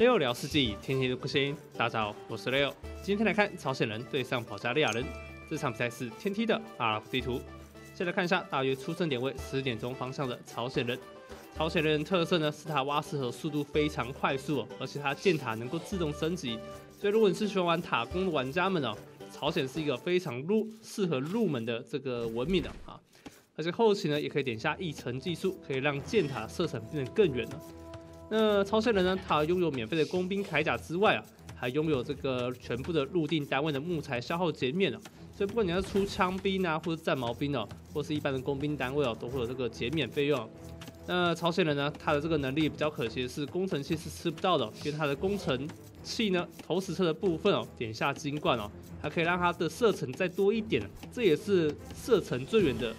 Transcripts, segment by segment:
六聊世纪，天天都更新。大家好，我是六。今天来看朝鲜人对上保加利亚人，这场比赛是天梯的阿拉伯地图。先来看一下大约出生点位十点钟方向的朝鲜人。朝鲜人特色呢是他挖石和速度非常快速哦，而且他建塔能够自动升级。所以如果你是喜欢玩塔攻的玩家们哦，朝鲜是一个非常入适合入门的这个文明的啊。而且后期呢也可以点下一层技术，可以让建塔射程变得更远了。那朝鲜人呢？他拥有免费的工兵铠甲之外啊，还拥有这个全部的入定单位的木材消耗减免啊。所以不管你要出枪兵啊，或者战矛兵哦，或是一般的工兵单位哦，都会有这个减免费用。那朝鲜人呢？他的这个能力比较可惜的是，工程器是吃不到的，因为他的工程器呢，投石车的部分哦，点下金冠哦，还可以让他的射程再多一点，这也是射程最远的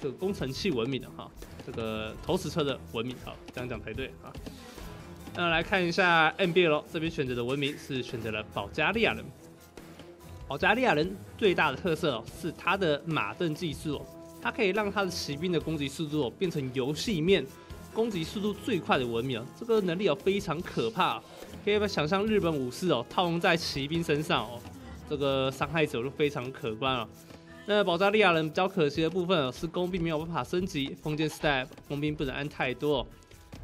这个工程器文明的哈。这个投石车的文明，好，这样讲才对啊。那来看一下 NBL 这边选择的文明是选择了保加利亚人。保加利亚人最大的特色哦，是他的马镫技术哦，它可以让他的骑兵的攻击速度哦变成游戏里面攻击速度最快的文明哦，这个能力哦非常可怕，可以想象日本武士哦套用在骑兵身上哦，这个伤害者就非常可观啊。那保加利亚人比较可惜的部分是工兵没有办法升级，封建时代工兵不能安太多。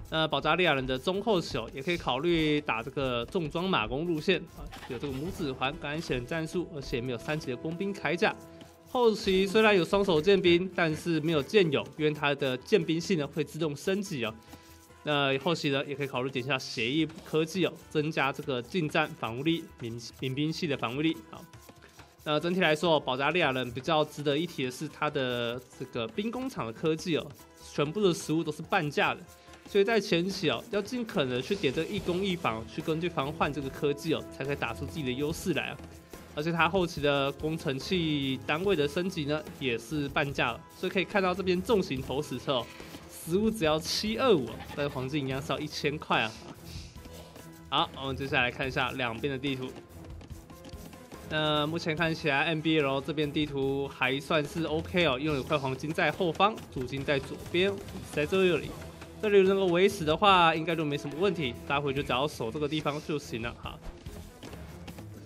那保加利亚人的中后期也可以考虑打这个重装马弓路线啊，有这个拇指环敢险战术，而且没有三级的工兵铠甲。后期虽然有双手剑兵，但是没有剑勇，因为它的剑兵性呢会自动升级哦。那后期呢也可以考虑点下协议科技哦，增加这个近战防御力、民民兵系的防御力啊。那整体来说，保加利亚人比较值得一提的是，他的这个兵工厂的科技哦，全部的食物都是半价的，所以在前期哦，要尽可能去点这一攻一防，去跟对方换这个科技哦，才可以打出自己的优势来啊。而且他后期的工程器单位的升级呢，也是半价了，所以可以看到这边重型投石车哦，食物只要七二五，但是黄金一样是要一千块啊。好，我们接下来看一下两边的地图。那目前看起来，NBL 这边地图还算是 OK 哦，因为有块黄金在后方，主金在左边，在这里，这里能够维持的话，应该就没什么问题。待会就只要守这个地方就行了哈。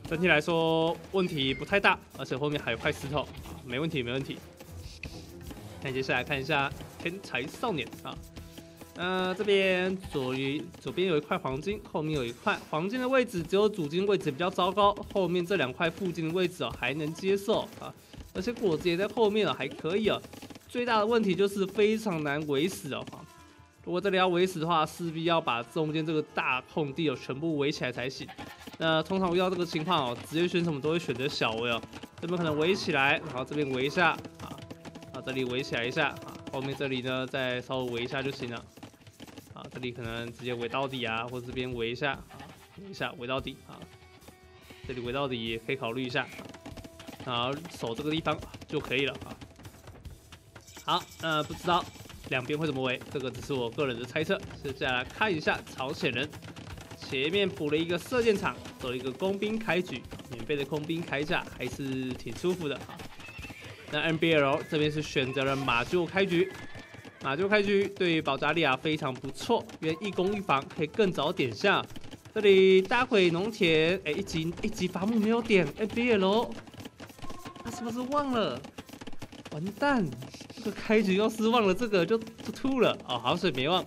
整体来说问题不太大，而且后面还有块石头，没问题没问题。那接下来看一下天才少年啊。呃，这边左于左边有一块黄金，后面有一块黄金的位置，只有主金位置比较糟糕，后面这两块附近的位置哦还能接受啊，而且果子也在后面哦，还可以哦。最大的问题就是非常难围死哦，如果这里要围死的话，势必要把中间这个大空地哦全部围起来才行。那通常遇到这个情况哦，职业选手们都会选择小围哦，这边可能围起来，然后这边围一下啊，啊这里围起来一下啊，后面这里呢再稍微围一下就行了。啊这里可能直接围到底啊，或者这边围一下啊，围一下围到底啊，这里围到底也可以考虑一下，然后守这个地方就可以了啊。好，那不知道两边会怎么围，这个只是我个人的猜测。接下来看一下朝鲜人，前面补了一个射箭场，走一个工兵开局，免费的工兵铠甲还是挺舒服的啊。那 NBL 这边是选择了马厩开局。马厩开局对保加利亚非常不错，原一攻一防可以更早点下。这里大毁农田，哎，一级一级伐木没有点，NBL，他是不是忘了？完蛋，这个开局要是忘了这个就就吐了哦。好水没忘，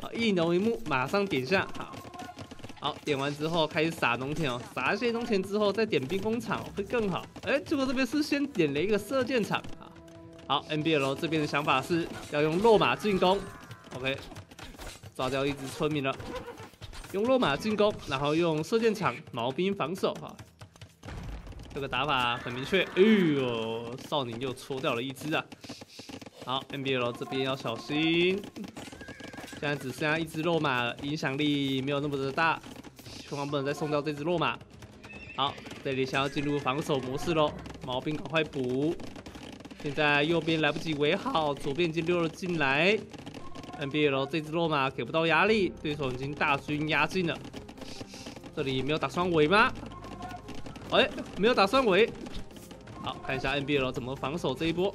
好一农一木马上点下，好，好点完之后开始撒农田哦，撒一些农田之后再点兵工厂会更好。哎，结果这边是先点了一个射箭场。好，NBL 这边的想法是要用落马进攻，OK，抓掉一只村民了，用落马进攻，然后用射箭场毛兵防守哈，这个打法很明确。哎呦，少年又戳掉了一只啊！好，NBL 这边要小心，现在只剩下一只落马，影响力没有那么的大，千万不能再送掉这只落马。好，这里想要进入防守模式喽，毛兵赶快补。现在右边来不及围好，左边已经溜了进来。NBL 这只落马给不到压力，对手已经大军压境了。这里没有打双尾吗？哎，没有打双尾。好，看一下 NBL 怎么防守这一波。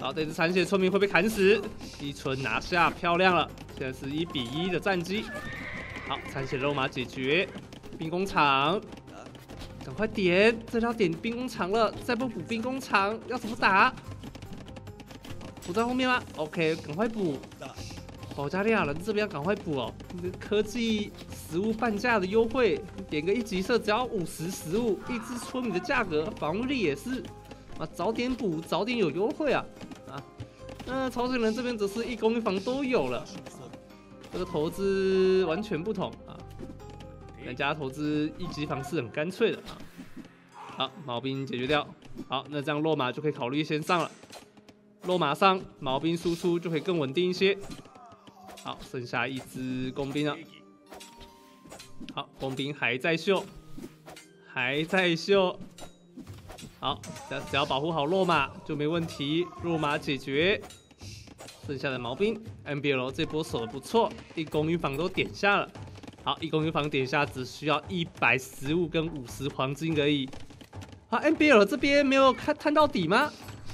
好，这只残血村民会被砍死，一村拿下，漂亮了。现在是一比一的战绩。好，残血肉马解决，兵工厂，赶快点，这要点兵工厂了，再不补兵工厂要怎么打？补在后面吗？OK，赶快补。保加利亚人这边赶快补哦，科技食物半价的优惠，点个一级色只要五十食物，一只村民的价格，防御力也是啊，早点补，早点有优惠啊啊！那朝鲜人这边则是一攻一防都有了，这个投资完全不同，人家投资一级防是很干脆的啊。好，毛兵解决掉，好，那这样落马就可以考虑先上了，落马上，毛兵输出就可以更稳定一些。好，剩下一支工兵了。好，工兵还在秀，还在秀。好，只要只要保护好落马就没问题，落马解决。剩下的毛兵，MBL 这波守的不错，一攻一防都点下了。好，一攻一防点下只需要一百十五跟五十黄金而已。好，NBL 这边没有看探到底吗？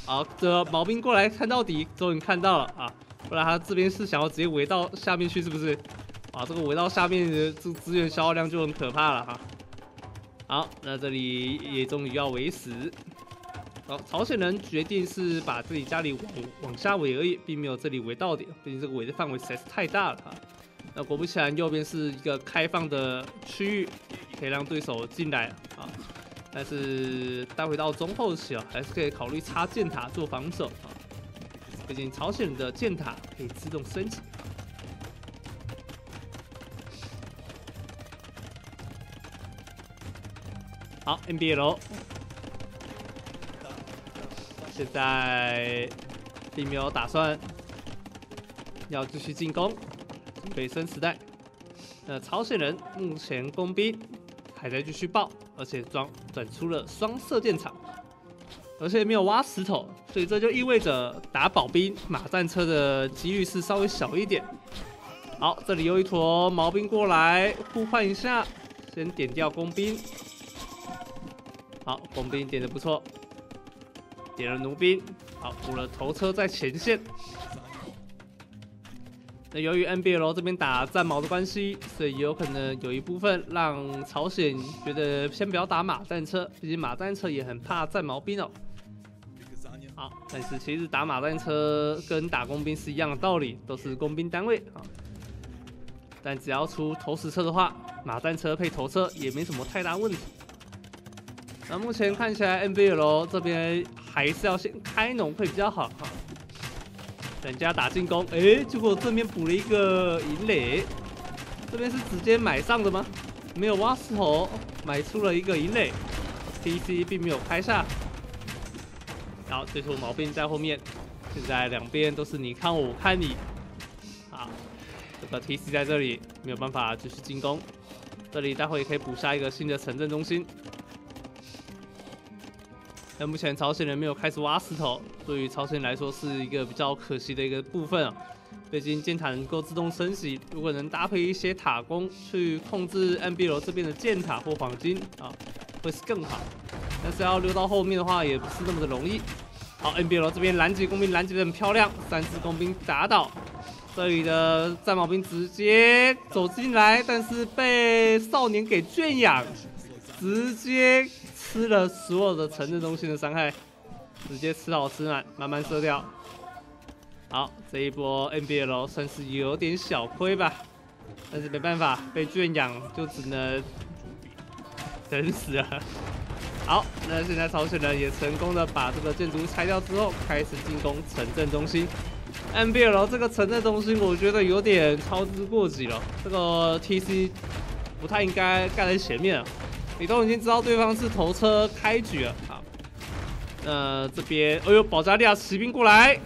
好，这毛兵过来看到底，终于看到了啊。不然他这边是想要直接围到下面去，是不是？啊，这个围到下面的这资源消耗量就很可怕了哈。好，那这里也终于要围死。好，朝鲜人决定是把自己家里往往下围而已，并没有这里围到底，毕竟这个围的范围实在是太大了哈。那果不其然，右边是一个开放的区域，可以让对手进来啊。但是待会到中后期啊，还是可以考虑插箭塔做防守啊。毕竟朝鲜的箭塔可以自动升级。好，NBL，现在并没有打算要继续进攻，北森时代。那朝鲜人目前工兵还在继续爆，而且装转出了双射箭场。而且没有挖石头，所以这就意味着打保兵马战车的几率是稍微小一点。好，这里有一坨毛兵过来互换一下，先点掉工兵。好，工兵点的不错，点了弩兵。好，补了头车在前线。那由于 NBL 这边打战矛的关系，所以有可能有一部分让朝鲜觉得先不要打马战车，毕竟马战车也很怕战矛兵哦。好，但是其实打马战车跟打工兵是一样的道理，都是工兵单位啊。但只要出投石车的话，马战车配投车也没什么太大问题。那目前看起来 NBL 这边还是要先开农会比较好哈。人家打进攻，哎，结果这边补了一个银垒，这边是直接买上的吗？没有挖石头，买出了一个银垒，TC 并没有开下。好，这头毛病在后面，现在两边都是你看我，我看你。好，这个 TC 在这里没有办法继续进攻，这里待会也可以补下一个新的城镇中心。那目前朝鲜人没有开始挖石头，对于朝鲜来说是一个比较可惜的一个部分啊。毕竟箭塔能够自动升级，如果能搭配一些塔攻去控制 NBL 这边的箭塔或黄金啊，会是更好。但是要溜到后面的话，也不是那么的容易。好，NBL 这边拦截工兵拦截的很漂亮，三只工兵打倒。这里的战矛兵直接走进来，但是被少年给圈养，直接吃了所有的城镇中心的伤害，直接吃好吃满，慢慢射掉。好，这一波 NBL 算是有点小亏吧，但是没办法，被圈养就只能等死了。好，那现在朝鲜人也成功的把这个建筑拆掉之后，开始进攻城镇中心。NBL 这个城镇中心，我觉得有点操之过急了。这个 TC 不太应该盖在前面，你都已经知道对方是头车开局了。好，那这边，哎呦，保加利亚骑兵过来，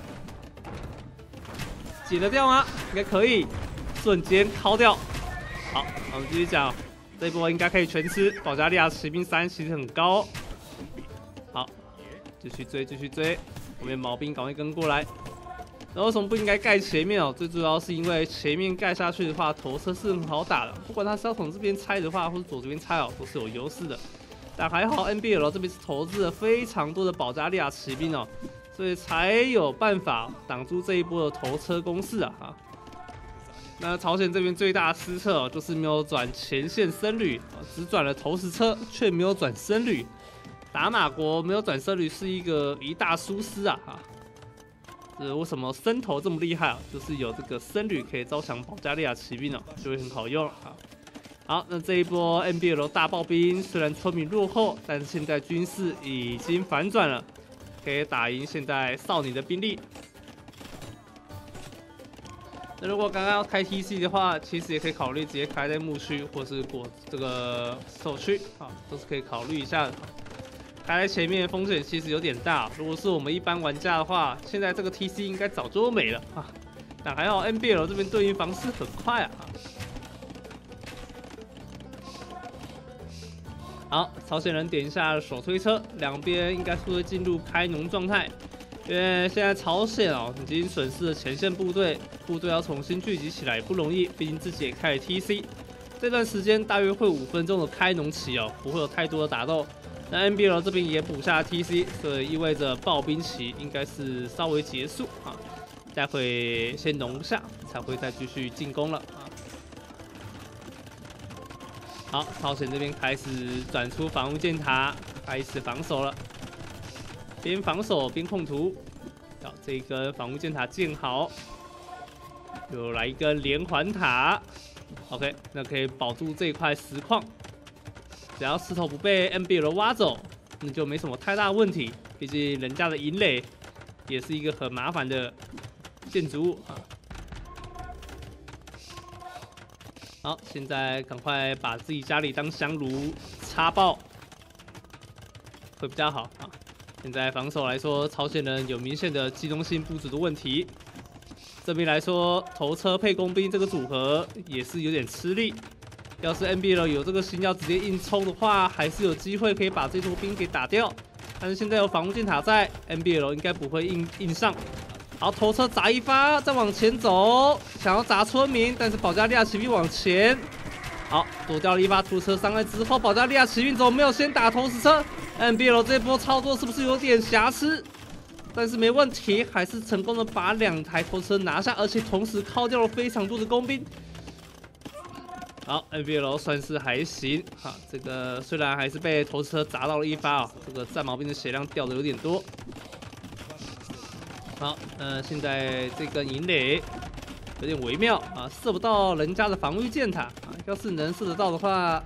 解得掉吗？应该可以，瞬间掏掉。好，我们继续讲。这波应该可以全吃，保加利亚骑兵三其实很高。好，继续追，继续追，后面毛兵赶快跟过来。那为什么不应该盖前面哦？最主要是因为前面盖下去的话，头车是很好打的。不管他是要从这边拆的话，或者左这边拆哦，都是有优势的。但还好，NBL 这边是投资了非常多的保加利亚骑兵哦，所以才有办法挡住这一波的头车攻势啊！哈。那朝鲜这边最大的失策哦，就是没有转前线僧侣，只转了投石车，却没有转僧侣。打马国没有转僧侣是一个一大疏失啊！哈，这为什么僧头这么厉害啊？就是有这个僧侣可以招降保加利亚骑兵哦，就会很好用啊。好，那这一波 NBL 大暴兵，虽然村民落后，但是现在军事已经反转了，可以打赢现在少女的兵力。那如果刚刚要开 TC 的话，其实也可以考虑直接开在牧区或是果这个守区啊，都是可以考虑一下的。排在前面风险其实有点大，如果是我们一般玩家的话，现在这个 TC 应该早就没了啊。但还好 NBL 这边对应方式很快啊。好，朝鲜人点一下手推车，两边应该是会进入开农状态。因为现在朝鲜哦已经损失了前线部队，部队要重新聚集起来也不容易，毕竟自己也开了 TC，这段时间大约会五分钟的开农期哦，不会有太多的打斗。那 NBL 这边也补下 TC，所以意味着暴兵期应该是稍微结束啊，待会先农下才会再继续进攻了啊。好，朝鲜这边开始转出防御箭塔，开始防守了。边防守边控图，好，这一根防御箭塔建好，又来一根连环塔，OK，那可以保住这块石矿，只要石头不被 NBL 挖走，那就没什么太大问题。毕竟人家的营垒也是一个很麻烦的建筑物啊。好，现在赶快把自己家里当香炉插爆，会比较好啊。现在防守来说，朝鲜人有明显的机动性不足的问题。这边来说，头车配工兵这个组合也是有点吃力。要是 NBL 有这个心要直接硬冲的话，还是有机会可以把这坨兵给打掉。但是现在有防御箭塔在，NBL 应该不会硬硬上。好，头车砸一发，再往前走，想要砸村民，但是保加利亚骑兵往前。好，躲掉了一发突车伤害之后，保加利亚骑兵怎么没有先打投石车？NBL 这波操作是不是有点瑕疵？但是没问题，还是成功的把两台投车拿下，而且同时靠掉了非常多的工兵。好，NBL 算是还行。哈，这个虽然还是被投车砸到了一发啊，这个战矛兵的血量掉的有点多。好，呃，现在这个银垒有点微妙啊，射不到人家的防御箭塔啊，要是能射得到的话，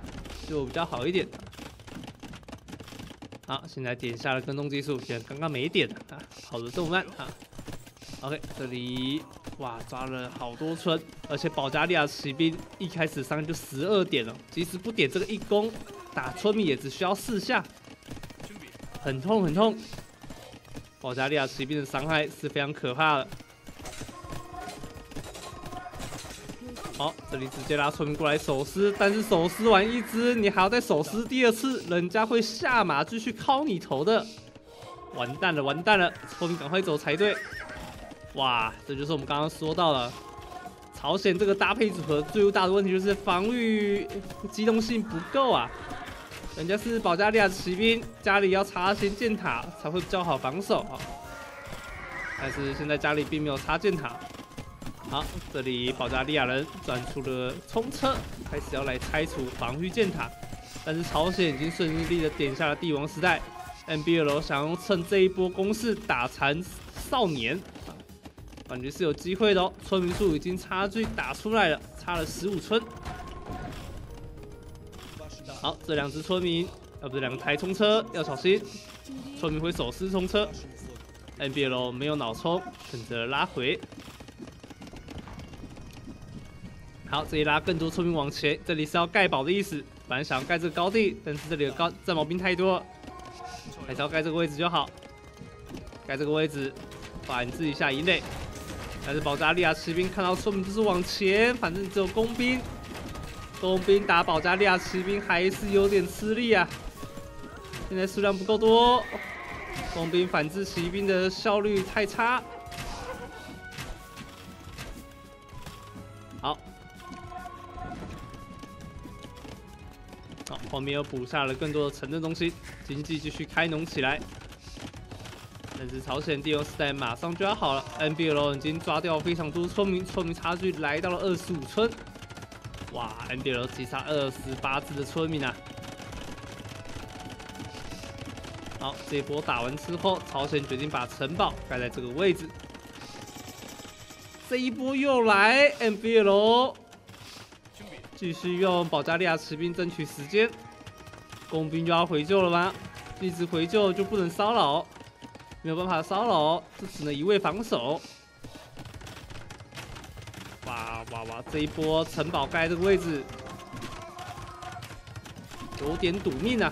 就比较好一点。好，现在点下了跟踪技术，现在刚刚没点啊，跑的这么慢啊。OK，这里哇抓了好多村，而且保加利亚骑兵一开始伤就十二点了，即使不点这个一攻，打村民也只需要四下，很痛很痛。保加利亚骑兵的伤害是非常可怕的。好，这里直接拉村民过来守尸，但是守尸完一只，你还要再守尸第二次，人家会下马继续敲你头的，完蛋了，完蛋了，村民赶快走才对。哇，这就是我们刚刚说到了，朝鲜这个搭配组合最大的问题就是防御机动性不够啊，人家是保加利亚骑兵，家里要插先箭塔才会比较好防守啊，但是现在家里并没有插箭塔。好，这里保加利亚人转出了冲车，开始要来拆除防御箭塔。但是朝鲜已经顺利利的点下了帝王时代，NBL 想要趁这一波攻势打残少年，感觉是有机会的哦。村民数已经差距打出来了，差了十五村。好，这两只村民，要，不是两台冲车，要小心，村民会手撕冲车。NBL 没有脑冲，选择拉回。好，这一拉更多村民往前，这里是要盖堡的意思。本来想要盖这个高地，但是这里的高战矛兵太多，还是要盖这个位置就好。盖这个位置，反制一下营垒。但是保加利亚骑兵看到说明就是往前，反正只有工兵，工兵打保加利亚骑兵还是有点吃力啊。现在数量不够多，工兵反制骑兵的效率太差。好。好，后面又补下了更多的城镇中心，经济继续开农起来。但是朝鲜帝王时代马上就要好了，NBL 已经抓掉非常多村民，村民差距来到了二十五村。哇，NBL 击杀二十八只的村民啊！好，这波打完之后，朝鲜决定把城堡盖在这个位置。这一波又来 NBL，继续用保加利亚骑兵争取时间。工兵就要回救了吗？一直回救就不能骚扰。没有办法骚扰，就只能一味防守。哇哇哇！这一波城堡盖这个位置有点赌命啊！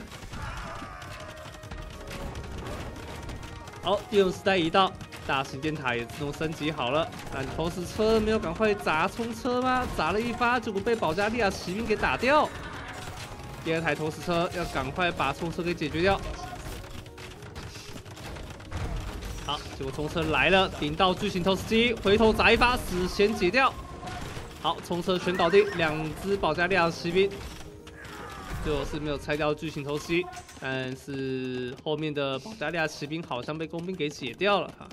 好，第二时代一到，大型电塔也自动升级好了。但投石车没有赶快砸冲车吗？砸了一发，结果被保加利亚骑兵给打掉。第二台投石车要赶快把冲车给解决掉。好，结果冲车来了，顶到巨型投石机，回头砸一发，死先解掉。好，冲车全搞定，两只保加利亚骑兵，最后是没有拆掉巨型投石机，但是后面的保加利亚骑兵好像被工兵给解掉了哈。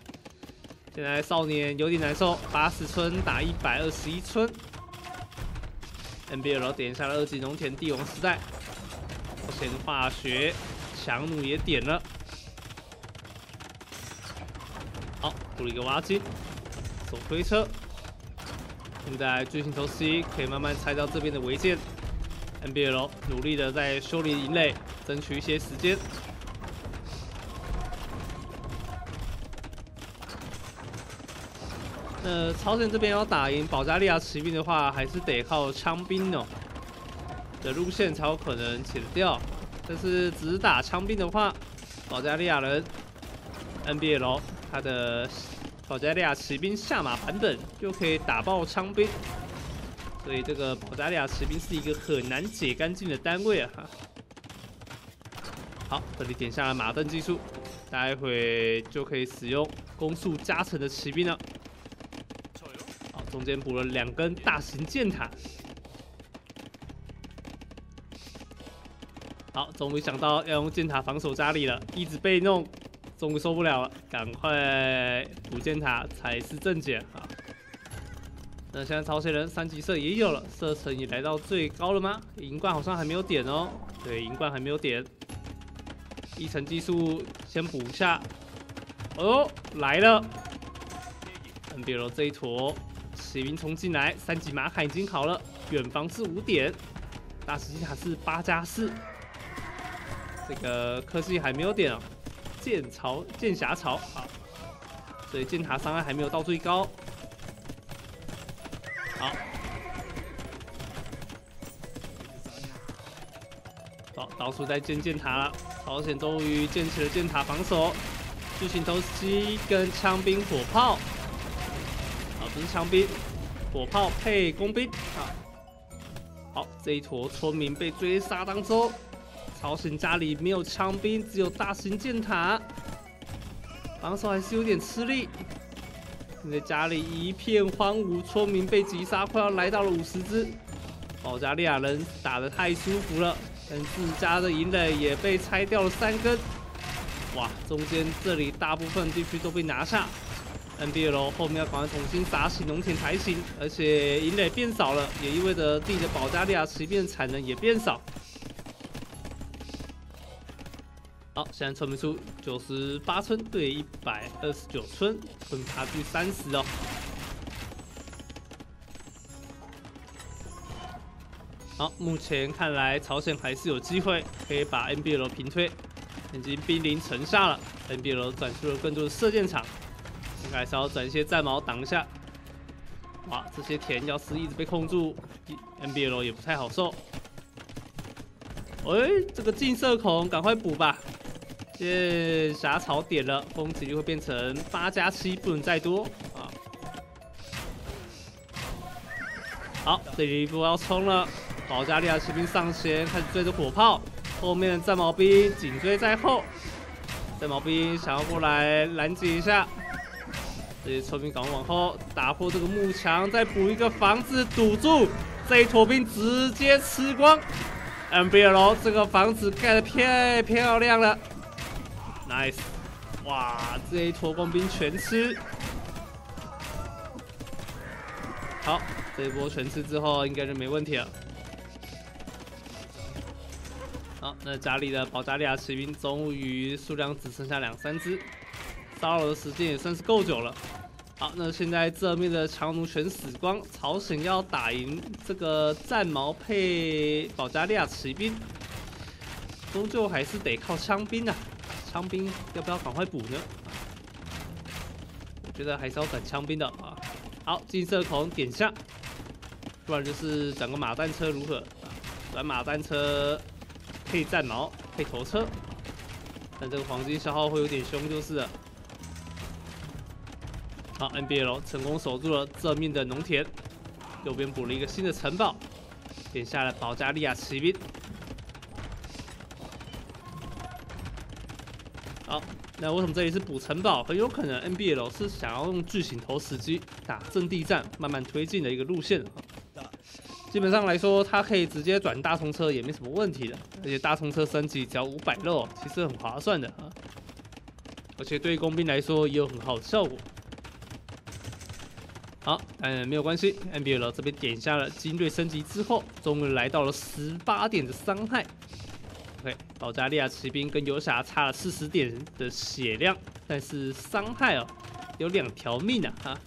现在少年有点难受，八十村打一百二十一村。NBL 点下了二级农田帝王时代，目前化学强弩也点了。补了一个挖机，走推车。现在巨型头 C 可以慢慢拆掉这边的围建。NBL 努力的在修理营垒，争取一些时间。那朝鲜这边要打赢保加利亚骑兵的话，还是得靠枪兵哦的路线才有可能解得掉。但是只打枪兵的话，保加利亚人 NBL。他的保加利亚骑兵下马版本就可以打爆枪兵，所以这个保加利亚骑兵是一个很难解干净的单位啊！好，这里点下了马镫技术，待会就可以使用攻速加成的骑兵了。好，中间补了两根大型箭塔。好，终于想到要用箭塔防守家里了，一直被弄。终于受不了了，赶快补箭塔才是正解啊！那现在朝鲜人三级射也有了，射程也来到最高了吗？银冠好像还没有点哦。对，银冠还没有点，一层技术先补一下。哦，来了！NBL 这一坨骑兵冲进来，三级马卡已经好了，远方是五点，大石机塔是八加四，这个科技还没有点啊。剑槽剑匣槽，好，所以剑塔伤害还没有到最高。好，好，到处在建剑塔了。朝鲜终于建起了剑塔防守，巨型投石机跟枪兵火炮，啊，不是枪兵，火炮配工兵，好，好，这一坨村民被追杀当中。朝鲜家里没有枪兵，只有大型箭塔，防守还是有点吃力。现在家里一片荒芜，村民被击杀，快要来到了五十只。保加利亚人打得太舒服了，但自家的营垒也被拆掉了三根。哇，中间这里大部分地区都被拿下。NBL 后面要赶快重新打起农田才行，而且营垒变少了，也意味着自己的保加利亚骑兵产能也变少。好，现在村民数九十八村对一百二十九村，分差距三十哦。好，目前看来朝鲜还是有机会可以把 NBL 平推，已经兵临城下了。NBL 转出了更多的射箭场，应该是要转一些战矛挡一下。哇，这些田要是一直被控住，NBL 也不太好受。哎，这个近射孔赶快补吧。这匣草点了，攻击力会变成八加七，不能再多啊！好，这里一波要冲了，保加利亚骑兵上前开始追着火炮，后面的战矛兵紧追在后，战矛兵想要过来拦截一下，这些村民赶快往后打破这个幕墙，再补一个房子堵住，这一坨兵直接吃光，NBL 这个房子盖的太漂亮了。Nice，哇，这一坨工兵全吃。好，这一波全吃之后，应该就没问题了。好，那家里的保加利亚骑兵终于数量只剩下两三只，骚扰的时间也算是够久了。好，那现在这面的强弩全死光，朝鲜要打赢这个战矛配保加利亚骑兵，终究还是得靠枪兵啊！枪兵要不要赶快补呢？我觉得还是要等枪兵的啊。好，金色孔点下，不然就是整个马单车如何？转马单车配战矛配头车，但这个黄金消耗会有点凶，就是了。好，NBL 成功守住了这面的农田，右边补了一个新的城堡，点下了保加利亚骑兵。好。那为什么这里是补城堡？很有可能 NBL 是想要用巨型投石机打阵地战，慢慢推进的一个路线。基本上来说，它可以直接转大冲车也没什么问题的，而且大冲车升级只要五百肉，其实很划算的啊。而且对工兵来说也有很好的效果。好，嗯，没有关系，NBL 这边点下了精锐升级之后，终于来到了十八点的伤害。OK，保加利亚骑兵跟游侠差了四十点的血量，但是伤害哦有两条命啊哈，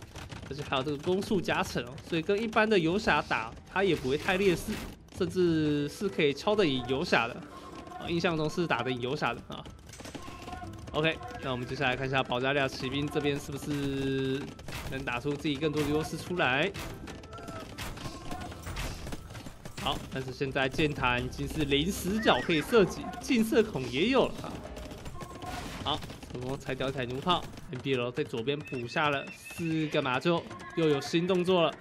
而且还有这个攻速加成哦，所以跟一般的游侠打，他也不会太劣势，甚至是可以敲得赢游侠的，印象中是打得赢游侠的啊。OK，那我们接下来看一下保加利亚骑兵这边是不是能打出自己更多的优势出来。好，但是现在箭塔已经是零死角可以射击，近射孔也有了。好，成功拆掉一台弩炮，NBL 在左边补下了四个马厩，又有新动作了。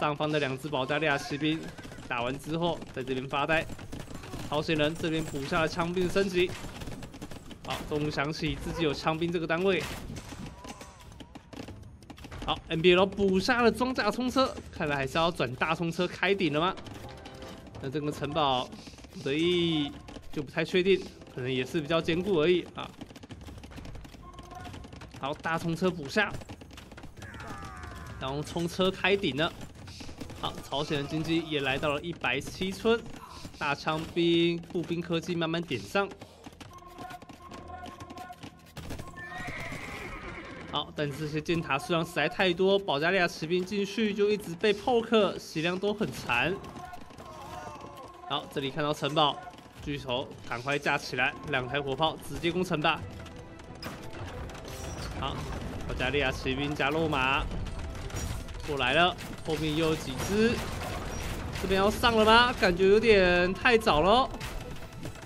上方的两只保加利亚骑兵打完之后，在这边发呆。朝鲜人这边补下了枪兵升级。好，终于想起自己有枪兵这个单位。好，NBL 补下了装甲冲车，看来还是要转大冲车开顶了吗？那这个城堡得意就不太确定，可能也是比较坚固而已啊。好，大冲车补下，然后冲车开顶了。好，朝鲜的经济也来到了一百七村，大枪兵、步兵科技慢慢点上。好，但这些箭塔数量实在太多，保加利亚骑兵进去就一直被 poke，血量都很残。好，这里看到城堡，巨头赶快架起来，两台火炮直接攻城吧。好，保加利亚骑兵加肉马过来了，后面又有几只，这边要上了吗？感觉有点太早了。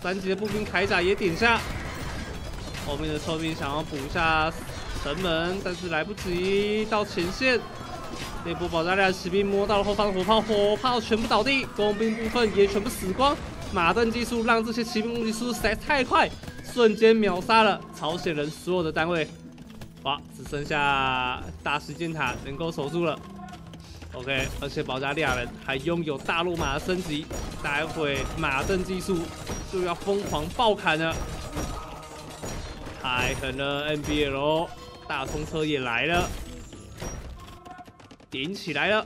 三级的步兵铠甲也点下，后面的臭兵想要补一下城门，但是来不及到前线。那波保加利亚骑兵摸到了后方的火炮，火炮全部倒地，工兵部分也全部死光。马镫技术让这些骑兵攻击速度实在太快，瞬间秒杀了朝鲜人所有的单位。哇，只剩下大石箭塔能够守住了。OK，而且保加利亚人还拥有大陆马的升级，待会马镫技术就要疯狂爆砍了。太狠了，NBL 大冲车也来了。顶起来了！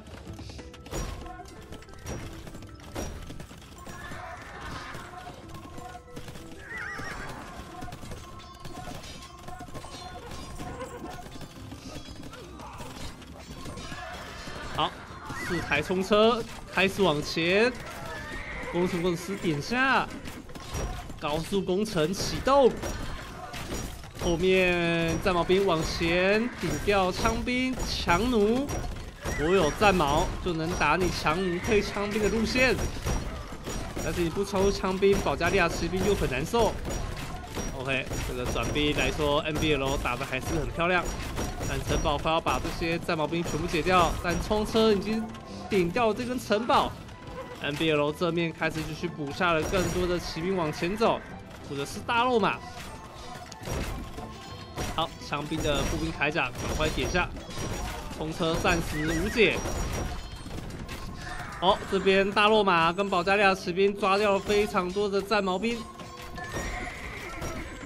好，四台冲车开始往前，工程公司点下，高速工程启动。后面战矛兵往前顶掉枪兵强弩。我有战矛就能打你强弩配枪兵的路线，但是你不抽枪兵，保加利亚骑兵就很难受。OK，这个转兵来说，NBL 打的还是很漂亮。但城堡快要把这些战矛兵全部解掉，但冲车已经顶掉这根城堡。NBL 这面开始继续补下了更多的骑兵往前走，补的是大肉马。好，枪兵的步兵铠甲赶快点下。冲车暂时无解。哦，这边大洛马跟保加利亚骑兵抓掉了非常多的战矛兵。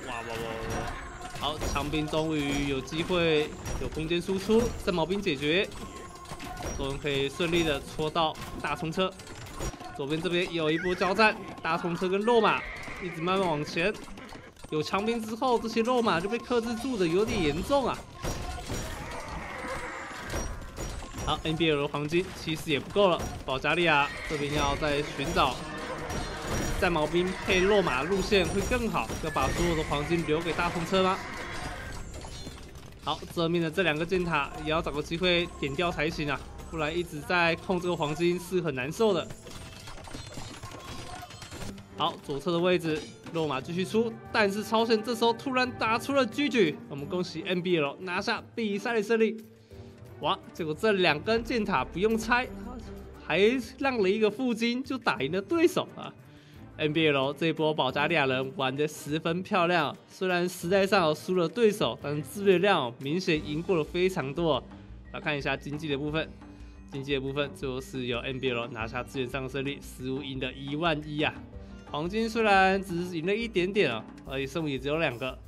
哇哇哇哇！好，长兵终于有机会有空间输出，战矛兵解决，我们可以顺利的戳到大冲车。左边这边有一波交战，大冲车跟肉马一直慢慢往前。有强兵之后，这些肉马就被克制住的有点严重啊。好，NBL 的黄金其实也不够了，保加利亚这边要再寻找战矛兵配落马路线会更好，要把所有的黄金留给大风车吗？好，正面的这两个箭塔也要找个机会点掉才行啊，不然一直在控这个黄金是很难受的。好，左侧的位置，落马继续出，但是超神这时候突然打出了狙击，我们恭喜 NBL 拿下比赛的胜利。哇，结果这两根箭塔不用拆，还让了一个副金就打赢了对手啊！NBL 这一波保加利亚人玩的十分漂亮，虽然时代上输了对手，但是资源量明显赢过了非常多。来看一下经济的部分，经济的部分最后是由 NBL 拿下资源上的胜利，实物赢的一万一啊！黄金虽然只是赢了一点点啊，而且胜物也只有两个。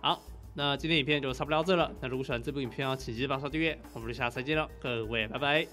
好，那今天影片就差不多到这了，那如果喜欢这部影片，请记得帮刷订阅，我们就下次再见了，各位拜拜。